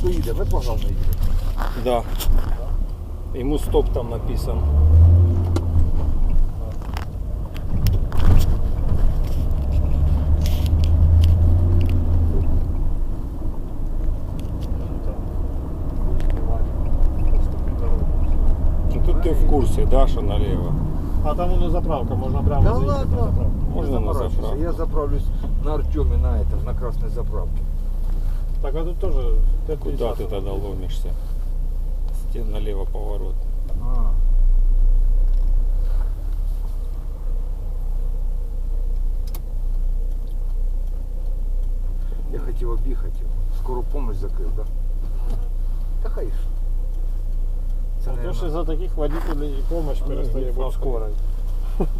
Хто їде? Ми погнав не їде. Да. Ему стоп там написан. Ну, тут ты в курсе, да, что налево. А там воно заправка, можна прямо Да заїхати на ладно. заправку. Можно на Заморачивайся. заправку. Я заправлюсь на Артеме на этом, на красной заправке. Так а тут теж 550. Куда ты тогда ломишься? Стен налево поворот. А. Я хотів об'їхати його. Скору помощь закрив, так? Да? Та хай. ж. Це, Це наверно, ж за таких водителей і помощь перестає не бути факт. скоро.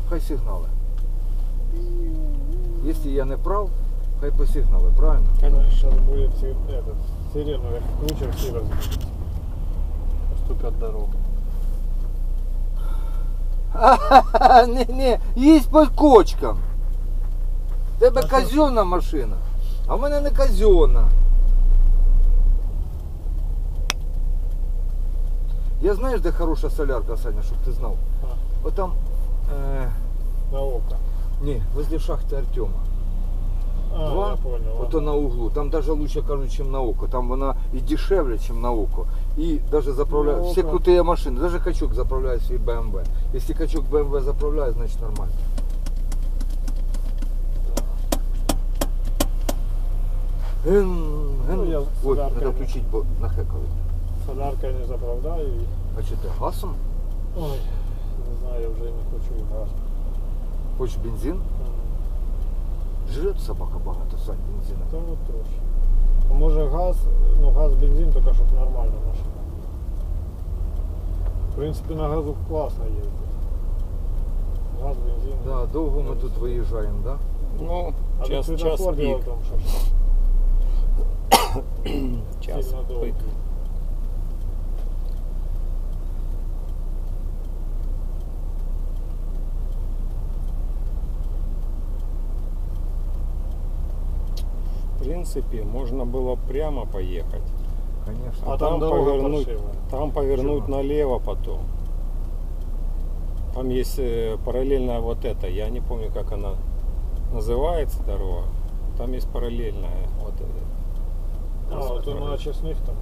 хай сигнали. Якщо я не прав, хай посигнали, правильно? Конечно. Зараз буде ці- этот, сирену, як включив, всі розбудуть. Поступять дорогу. Не, не, їсть по кочкам. В Тебе казенна машина, а в мене не казенна. Я знаєш, де хороша солярка, Саня, щоб ти знав? А, Отам, е, на око. ні, возле шахти Артема. А, Два, я понял. ото ладно. на углу. Там даже лучше кажуть, ніж на око. Там вона і дешевле, ніж на око. І даже заправляє. На Всі око. круті машини, даже качок заправляє свій BMW. Якщо качок BMW заправляє, значить нормально. Ген, ген. Ну, я Ой, соляркою треба не- включити, бо нахекали. Солярка не заправдаю і... А що ти газом? Ой, не знаю, я вже не хочу і газ. Хочеш бензин? Жрет собака багато, Сань, бензина. Та от трохи. А може газ, ну газ, бензин, тільки щоб нормальна машина. В принципі, на газу класно їздити. Газ, бензин. Да, довго ми тут виїжджаємо, да? Ну, А час, тут час світлофор діло в пик. тому, що ж Час сильно довго. пик. Принципе, можно было прямо поехать. Конечно. А А там там повернуть, паршивая. там повернуть Почему? налево потом. Там есть э, параллельная вот эта, я не помню, как она называется дорога. Там есть параллельная вот эта. А, от на чесних там.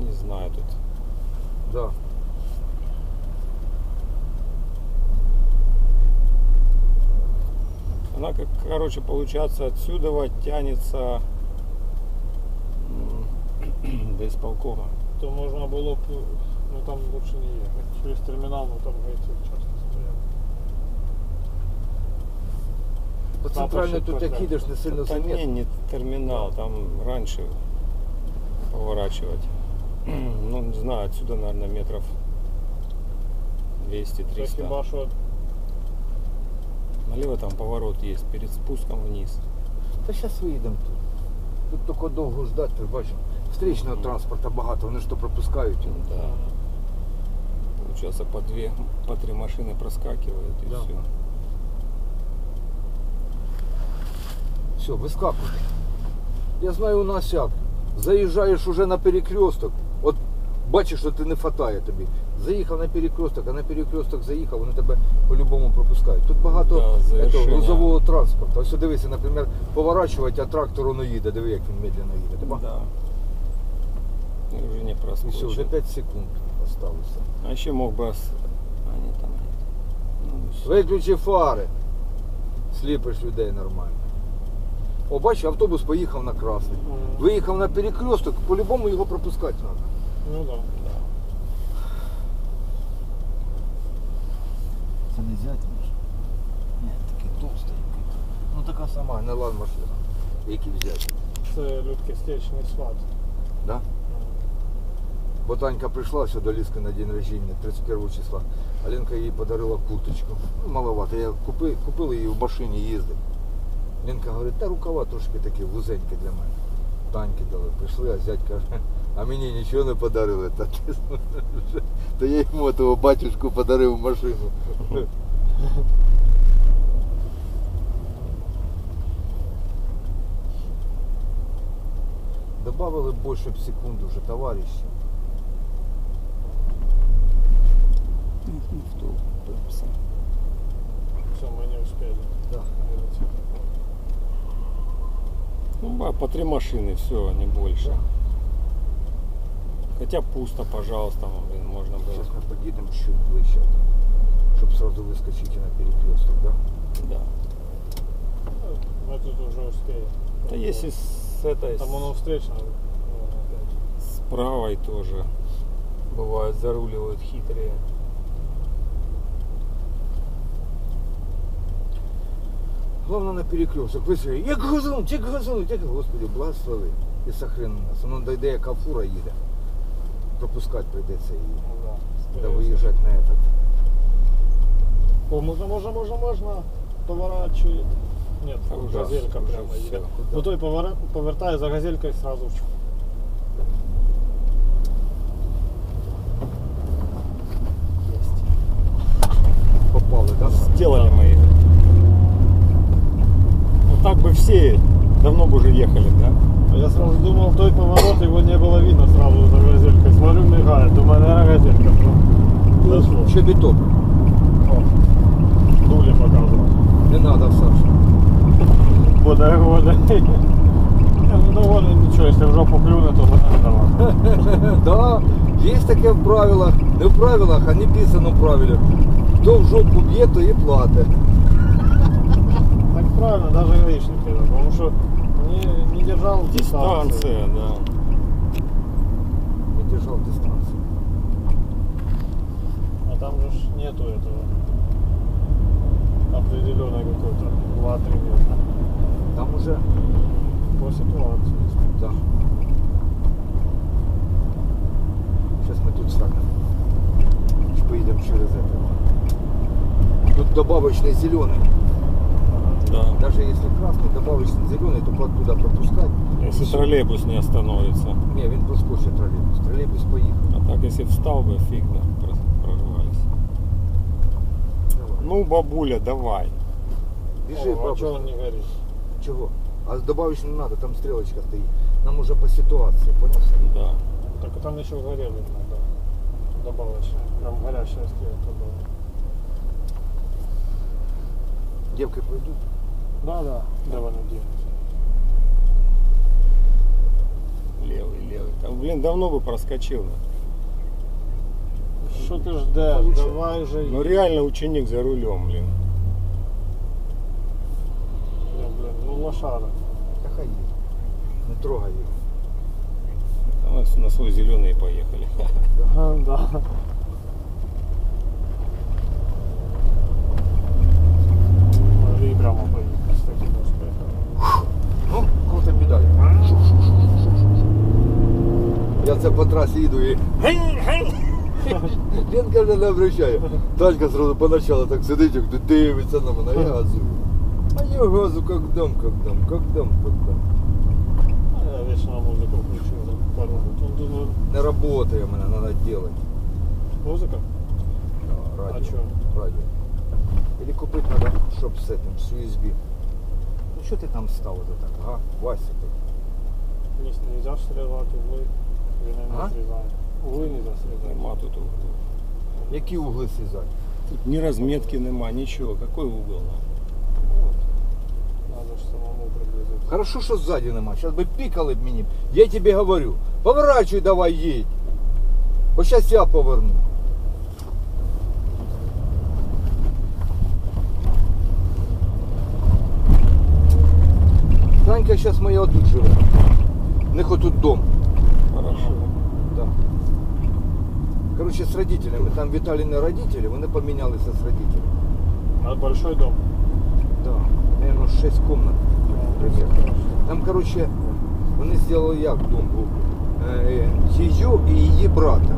Не знаю тут. Да. Она как, короче, получается отсюда вот тянется м, до исполкома. То можна було б, ну там лучше не їхати. Через термінал, ну там гайці часто стоять. По Там центральной почти тут як квартал. їдеш, не сильно Там не, заметно. не терминал, там раньше поворачивать. Ну, не знаю, отсюда, наверное, метров Це 200-300. хіба що Налево там поворот есть, перед спуском вниз. Та зараз виїдемо тут. Тут тільки довго ждати, ти бачиш. Встречного транспорту багато, вони ж то пропускають. Да. Получается, по две, по три машины проскакивают и Да. все. Все, вискакуй. Я знаю у нас як. Заїжджаєш уже на перекресток, от Бачиш, що ти не хватає тобі. Заїхав на перекресток, а на перекресток заїхав, вони тебе по-любому пропускають. Тут багато Да, ето, грузового транспорту. Ось дивися, наприклад, поворачувати, а трактор воно їде. Диви, як він медленно їде. Ти? Да. Уже не І все, проскочил. вже 5 секунд осталося. А еще мог бы... ос- А, нет, там. Ну. Виключи фари. Сліпиш людей нормально. О, бачиш, автобус поїхав на красний. Виїхав на перекресток, по-любому його пропускати треба. Ну да. Да. Це не зять може? Ні, такий товстенький. Ну така сама, не лан машина. Який взяти. Це людкостечний сват. Да? Бо Танька прийшла сюди до Ліски на день рождения 31 числа. Аленка їй подарила курточку. Ну, маловато. Я купи, купили її в машині їздив. Ленка говорить, та рукава трошки такі вузенькі для мене. Таньки дали. Прийшли, а зять каже, а мені нічого не подарили. Та, ти знаєш, то я йому того батюшку подарив машину. Добавили больше б секунд уже, товарищи. Ну, в ту написано. Все, мы не успели. Да. Ну, ба- по три машины, все, не больше. Хотя пусто, пожалуйста, блин, можно было. Сейчас мы подъедем чуть ближе, чтобы сразу выскочить и на перекресток, да? Да. Мы тут уже успеем. Да если с этой, Там оно встречно. ну, опять. с правой тоже бывает, заруливают хитрые. Главное на перекресток. Вистріли. Як газонуть, як газонуть, як Господи, благослови. І сохрани нас. Воно дойде, яка фура їде. Пропускати прийдеться її. Ну, да. Треба виїжджати на этот. О, можно, можно, можно, можно. Поворачивает. Нет, А уже- газелька уже прямо всё. едет. Ну той повора... повертає за газелькою сразу. в чу- Есть. Попали, да? Сделали мы их. Ну так бы все давно бы уже ехали, да? А Я сразу думал, той поворот, его не было Дошло. Щебеток. О, дули показывал. Не треба, Саша. Буде, буде. Ну, доволі нічого, якщо в жопу плюне, то не давай. Да, есть таке в правилах, не в правилах, а не писано в правилах. Хто в жопу б'є, то і платить. Так правильно, даже гаишники, да, потому что не, не держал дистанцию. Дистанция, да. Не держав дистанцію. Там же нету этого определенной какой-то 2-3 метра. Там уже, По ситуации. да. Сейчас мы тут станем. Сейчас поедем через это. Тут добавочный зеленый. да. Даже если красный, добавочный зеленый, только оттуда пропускать. Если троллейбус не остановится. Не, він проскочить тролейбус. Тролейбус поїхав. А так если встал бы, фиг бы прос- прорвались. Давай. Ну, бабуля, давай. Біжи, О, а бабушка. он не горит? Чего? А добавочный не надо, там стрелочка стоит. Нам уже по ситуации, понял? Да. Так а там еще горели надо. Добавочная. Прям горящая стрелка была. Девки пойдут. Да, да. Давай надеемся. Левый, левый. Там, блин, давно бы проскочил. да. Что ты ждешь? Получше. Давай же. Ну реально ученик за рулем, блин. Не, блин, ну лошара. Та хай їде. Не трогай його. А мы с- на свой зеленый поехали. Ага, да. Могли и прямо поехать с таким успехом. Ну, круто педаль. Я це по трасі їду і. Ленка вже не обращає. Талька зразу поначалу так сидить, як дивиться на мене, а я газую. А я газу как дам, как дам, как дам, как дам. А Я вечно музыку включил за пару минут. Думаю, Не работає мене, треба робити. музыка? Да, радио. А чё? Радио. Или купить надо, чтоб с этим, с USB. Ну что ты там стал вот так, ага? Вася ты. Не- Нельзя срезать углы. Или не А? Углы нельзя срезать. Нема тут угла. Які угли срізати? Тут ни разметки нема, ничего. Какой угол? на? Вот. Надо же самому приблизиться. Хорошо, що ззаді нема. Зараз би пікали б мені. Я тобі говорю. Поворачуй давай їдь. Бо зараз я поверну. Танька зараз моя отут живе. Них отут дом. Хорошо. Да. Короче, с родителями. Там Віталіни родителі, вони помінялися з родителями. А большой дом? Да. Наверное, 6 комнат. примерно. Там, короче, вони зробили як дом був. Е, Її і її брата.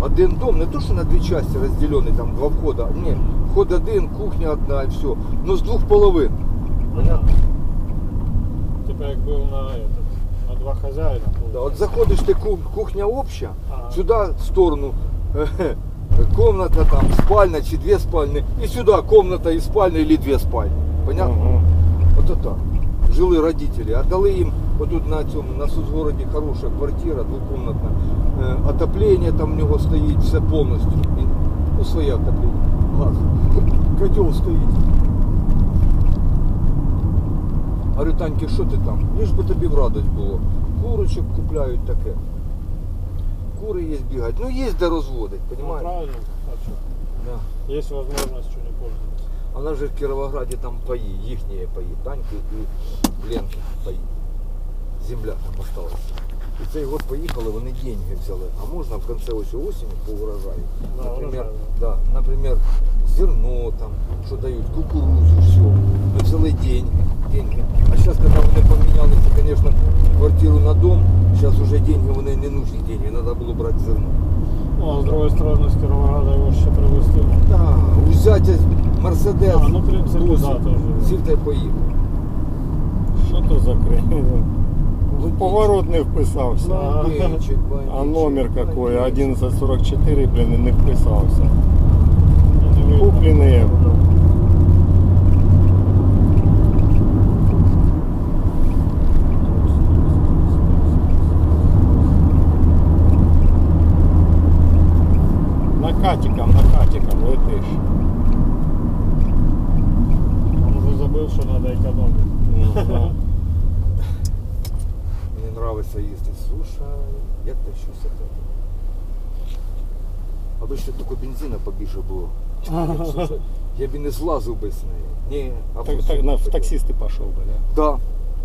Один дом, не то, що на дві частини розділений, там два входа. Ні, вход один, кухня одна і все. Ну з двох половин. Понятно? Типа як був на этот, на два хозяина. Да, от заходиш ти ку- кухня обща, Ага. сюди в сторону е, комната там, спальня чи дві спальні, і сюди комната і спальня, или дві спальні. Понятно? Мгм. Ото так. жили родителі, а дали їм отут на цьому, на Сузгороді хороша квартира, двокомнатна, е, отоплення там в нього стоїть, все повністю. Він- Ну, своє отоплення, газ. Котел стоїть. Говорю, Таньки, що ти там? Лиш би тобі в радость було. Курочок купляють таке. Кури є бігають. Ну є де розводить, Ну, розумієш? правильно. А что? Да. Есть возможность, что не пользоваться. Она же в Кировограде там паи, ихние паи, Таньки и Ленки паи. Земля там осталась. І цей год поїхали, вони деньги взяли. А можна в конце ось осені по урожаю. Да, Например, урожаю. да, например, зерно там, що дають, кукурузу, все. Ми взяли деньги, деньги. А зараз, коли вони поміняли, це, звісно, квартиру на дом, зараз вже деньги, вони не нужні деньги, треба було брати зерно. Ну, а с другой стороны, с Кировограда его еще привезти. Так, у зятя Мерседес, А, ну, в принципі, Дусі, да, теж. сів та й поїхав. Що то за крем? Поворот не вписався. Да. Бандитчик, А бандитчик, номер какой? бандитчик. 1144, блин, и не вписався. Купленные. Аби ще тільки бензина побільше було. Слушай, я б і не злазив би з неї. Ні, а Так, так, на, в таксисты пошел бы, да? Да.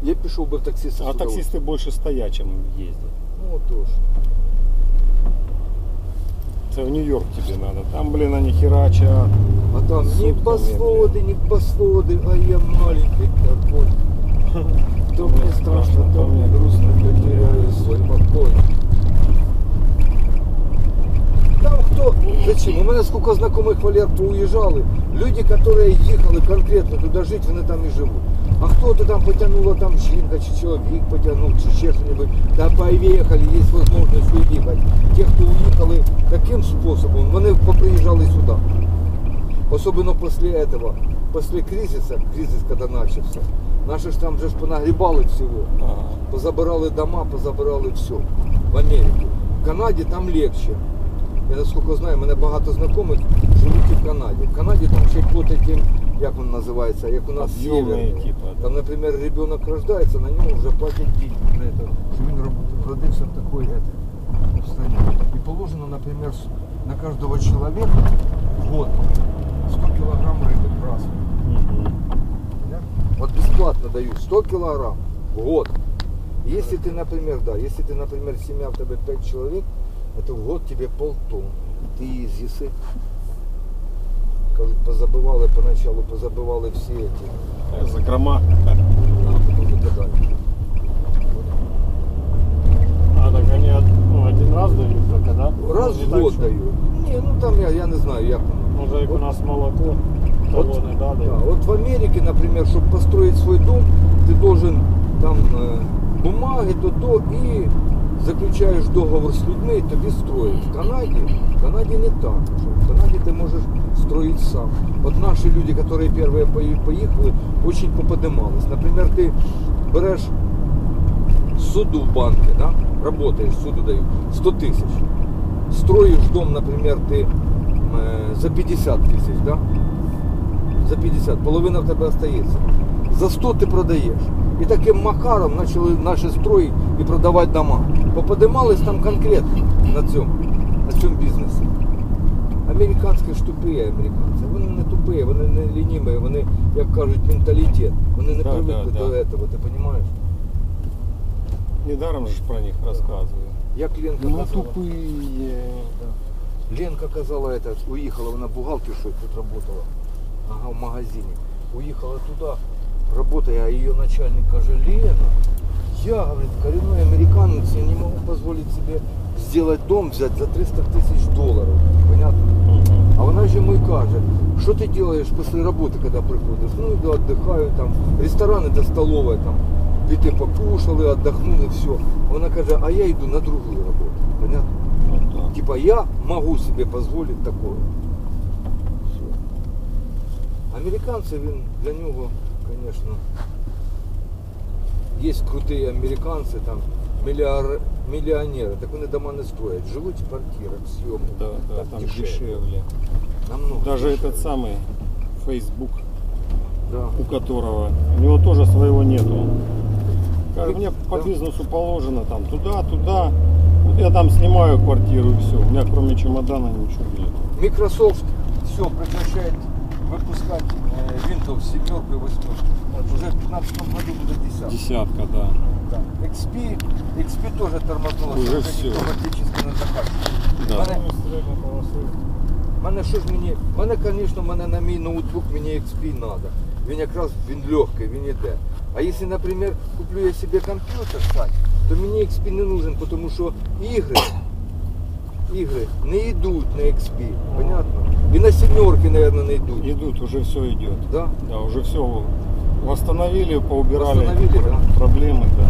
Я пішов би в таксиста. А таксисты больше стоячим ездят. Ну отож. Это в Нью-Йорк тебе надо. Там, блин, они херачат. А там ні Сутками, послоди, ні послоди, а я маленький такой. То Мне мне страшно, страшно, то то мне мне грустно, я теряю свой покой. Зачем? У мене сколько знакомых Валер поуїжджали. Люди, которые їхали конкретно туди жити, вони там і живуть. А хто-то там потягнуло, там жінка чи чоловік потягнув, чи ще що-нибудь. Да поїхали, є можливість уїхати. Ті, хто уїхали таким способом, вони поприїжджали сюди. Особенно после этого, после кризиса, кризис когда начался, наши ж там же ж понагребали всего. Ага. Позабирали дома, позабирали все в Америку. В Канаді там легче. Я наскільки знаю, у мене багато знайомих живуть і в Канаді. В Канаді там ще платять їм, як він називається, як у нас Об'ємний, северний. типа, да. Там, наприклад, ребенок рождається, на нього вже платять деньги за это, що він роб- родився в такой это, в стране. І положено, наприклад, с- на кожного чоловіка в год 100 кілограм риби красної. Мгм. Понятно? Вот бесплатно дают 100 килограмм в год. Если ты, например, да, если ты, например, семья в тебе 5 человек, это в год тебе полтонны. Ты изъяси. Кажуть, позабивали поначалу, позабивали всі эти. Закрома. А так они ну, один раз дают только, да? Раз Не в год дають. Ні, ну там я, я не знаю, як воно. Може, як у нас молоко, не дали. Да, вот в Америке, например, чтобы построить свой дом, ты должен там э, бумаги, то то и заключаешь договор с людьми, и тобі строят. В Канаде, в Канаде не так. В Канаде ты можешь строить сам. Вот наши люди, которые первые пої- поехали, очень поподымалось. Например, ты берешь суду в банке, да, работаешь, суду дают, 100 тысяч. Строишь дом, например, ты э, за 50 тысяч, да, за 50, половина в тебе остається. За 100 ти продаєш. І таким макаром почали наші строїти і продавати дома. Поподимались там конкретно на цьому, на цьому бізнесі. Американські ж тупі американці. Вони не тупі, вони не лініві, вони, як кажуть, менталітет. Вони не Да, привикли да, до да. цього, ти розумієш? Недаром же ж про них рассказываю. Як Ленка Ну казала. тупые. Ленка казала, это, уехала, вона бухгалтершою тут работала. Ага, в магазине. Уехала туда, работая, а ее начальник каже, Лена, я, говорит, коренной американец, я не могу позволить себе сделать дом взять за 300 тысяч долларов. Понятно? Мгм. А вона ж йому й каже, що ти робиш після роботи, коли приходиш? Ну, йду віддихаю, там, ресторани та столова, там, піти покушали, віддохнули, все. Вона каже, а я йду на другу роботу. Понятно? Вот так. Типа я могу себе позволить такое. Все. Американці він для нього, звісно, Є круті американці, там, мільяр... мільйонери, так вони дома не строять. Живуть в квартирах, зйомні. Да, да, там дешевле. Намного Даже дешевле. этот самый Facebook, Да. у которого, у него тоже своего нету. Говорит, мне по Да. бизнесу положено там туда, туда. Вот я там снимаю квартиру и все. У меня кроме чемодана ничего нет. Microsoft все прекращает выпускать э, Windows 7 и 8. Уже в 2015 году будет 10. Десятка, да. Да. XP, XP тоже тормознуло. Уже что всё. Автоматически на заказ. Да. Мене, Ну, средней полосы. мене що ж мені, мене, звісно, мене на мій ноутбук мені XP треба. Він якраз він легкий, він іде. А якщо, наприклад, куплю я собі комп'ютер, Сань, то мені XP не нужен, тому що ігри, ігри не йдуть на XP, понятно? І на сімерки, мабуть, не йдуть. Идут, уже все идет. Да? Да, уже все восстановили, поубирали Восстановили, пр- да. проблемы, да.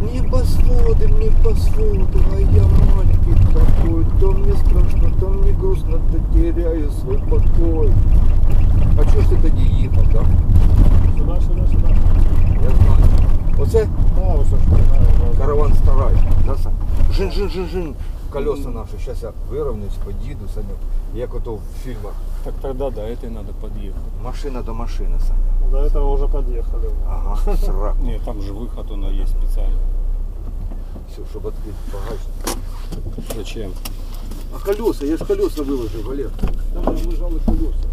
Небосводы, небосводы, а я маленький такой, то мне страшно, то мне грустно, то теряю свой покой. А чого ж ти тоді їхав, так? Оце Да, уже что знаю. караван старай, да, Сань? Жин, жин, жин, жин. Колеса наші. Зараз я вирівнююсь, подіду, Саню. Як ото в фільмах. Так тогда до этой надо подъехать. Машина до машини, Саня. До этого уже подъехали. Ага, срак. Нет, там же выход у нас есть специальный. Все, щоб відкрити багажник. Зачем? А колеса, я ж колеса виложив, Олег. Там же лежали колеса.